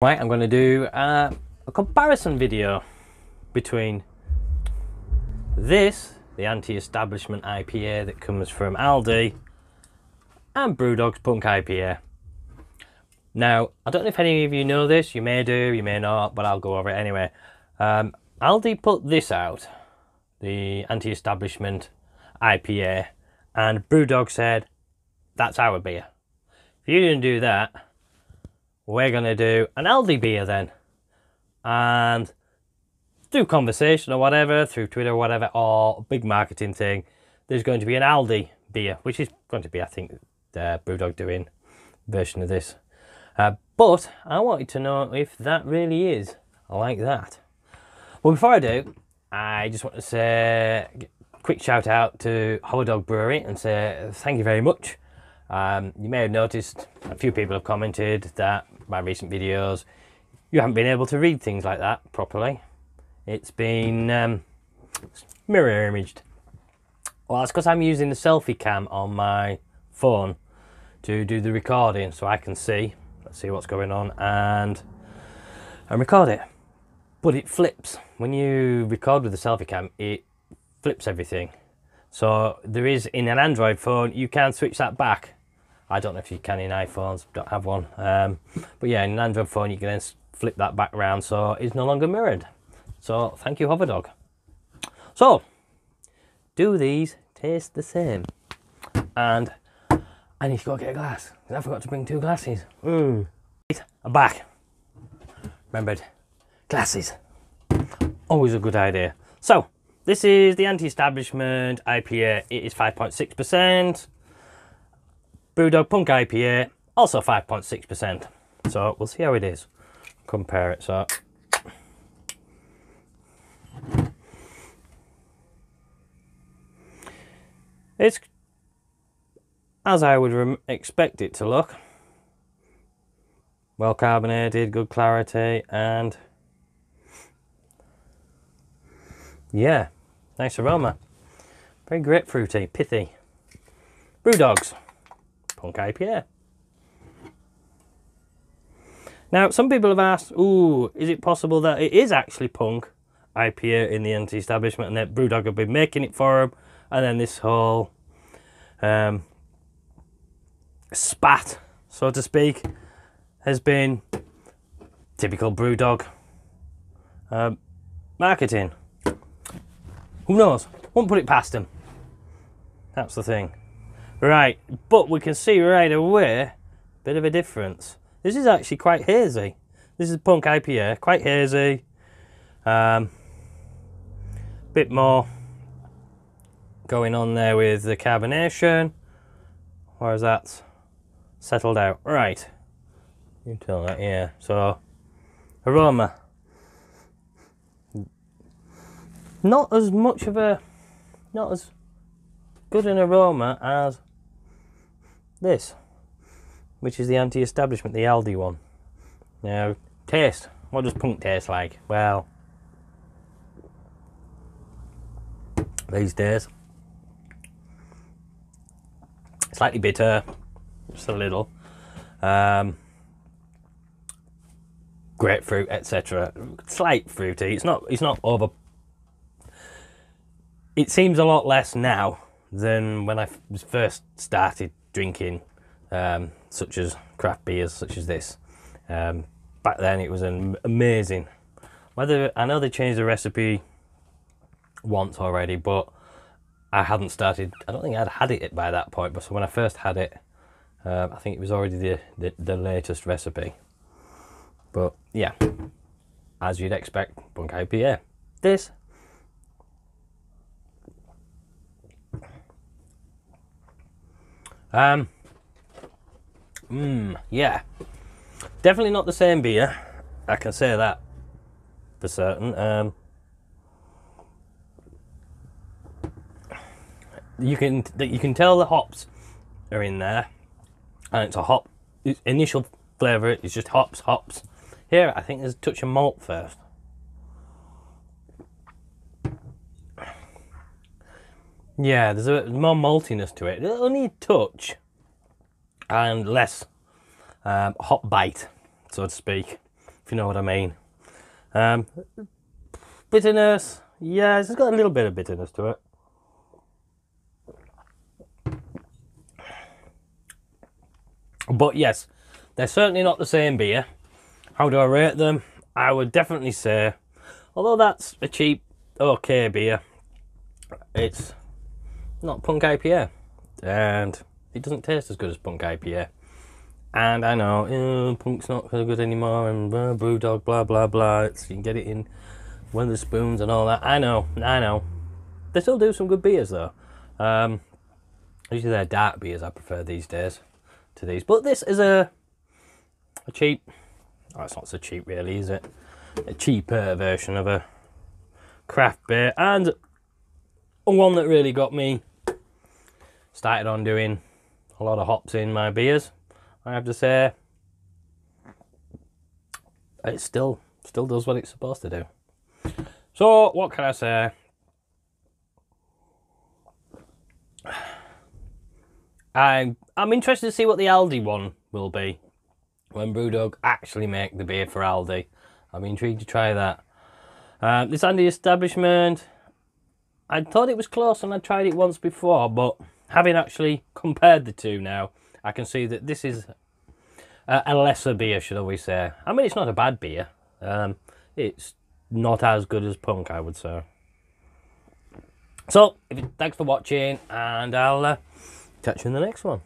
Right, I'm going to do uh, a comparison video between this, the anti-establishment IPA that comes from Aldi, and Brewdog's Punk IPA. Now, I don't know if any of you know this, you may do, you may not, but I'll go over it anyway. Um, Aldi put this out, the anti-establishment IPA, and Brewdog said, that's our beer. If you didn't do that, we're going to do an Aldi beer then. And do conversation or whatever, through Twitter or whatever, or big marketing thing, there's going to be an Aldi beer, which is going to be, I think, the Brewdog doing version of this. Uh, but I wanted to know if that really is like that. Well, before I do, I just want to say a quick shout out to Hoverdog Brewery and say thank you very much. Um, you may have noticed a few people have commented that my recent videos you haven't been able to read things like that properly. It's been um, mirror imaged. Well, that's because I'm using the selfie cam on my phone to do the recording so I can see, let's see what's going on, and, and record it. But it flips. When you record with the selfie cam, it flips everything. So there is, in an Android phone, you can switch that back I don't know if you can in iPhones, don't have one. Um, but yeah, in an Android phone, you can then flip that back around so it's no longer mirrored. So thank you, Hoverdog. So, do these taste the same? And I need to go get a glass. I forgot to bring two glasses. Mm. I'm back. Remembered, glasses. Always a good idea. So, this is the anti-establishment IPA. It is 5.6%. Brewdog Punk IPA, also 5.6%. So we'll see how it is. Compare it. So it's as I would expect it to look. Well carbonated, good clarity, and yeah, nice aroma. Very grapefruity, pithy. Brewdogs. Punk IPA. Now, some people have asked, ooh, is it possible that it is actually Punk IPA in the anti-establishment and that Brewdog have been making it for them and then this whole um, spat, so to speak, has been typical Brewdog um, marketing. Who knows? Won't put it past them. That's the thing. Right, but we can see right away, a bit of a difference. This is actually quite hazy. This is Punk IPA, quite hazy. Um, bit more going on there with the carbonation. Whereas that's settled out. Right, you can tell that, yeah. So, aroma. Not as much of a, not as good an aroma as this, which is the anti-establishment, the Aldi one. Now, taste. What does punk taste like? Well, these days, slightly bitter, just a little. Um, grapefruit, etc. Slight fruity. It's not. It's not over. It seems a lot less now than when I first started drinking um, such as craft beers such as this. Um, back then it was an amazing. Whether I know they changed the recipe once already, but I hadn't started. I don't think I'd had it by that point. But so when I first had it, uh, I think it was already the, the, the latest recipe. But yeah, as you'd expect, Punk IPA. This Um, mmm, yeah. Definitely not the same beer. I can say that for certain. Um, you can you can tell the hops are in there, and it's a hop. Initial flavour is just hops, hops. Here, I think there's a touch of malt first. Yeah, there's a more maltiness to it. Only a touch and less um, hot bite, so to speak. if you know what I mean. Um, bitterness, yeah, it's got a little bit of bitterness to it. But yes, they're certainly not the same beer. How do I rate them? I would definitely say, although that's a cheap, okay beer, it's not Punk IPA. And it doesn't taste as good as Punk IPA. And I know, oh, Punk's not so good anymore, and uh, Brewdog, blah, blah, blah. It's, you can get it in Wetherspoons and all that. I know, I know. They still do some good beers, though. Um, usually they're dark beers I prefer these days to these. But this is a, a cheap, oh, it's not so cheap really, is it? A cheaper version of a craft beer. And one that really got me started on doing a lot of hops in my beers. I have to say, it still still does what it's supposed to do. So what can I say? I'm I'm interested to see what the Aldi one will be when Brewdog actually make the beer for Aldi. I'm intrigued to try that. Uh, this anti-establishment, I thought it was close and I tried it once before, but having actually compared the two now, I can see that this is a, lesser beer, should we say. I mean, it's not a bad beer. Um, it's not as good as Punk, I would say. So, thanks for watching, and I'll uh, catch you in the next one.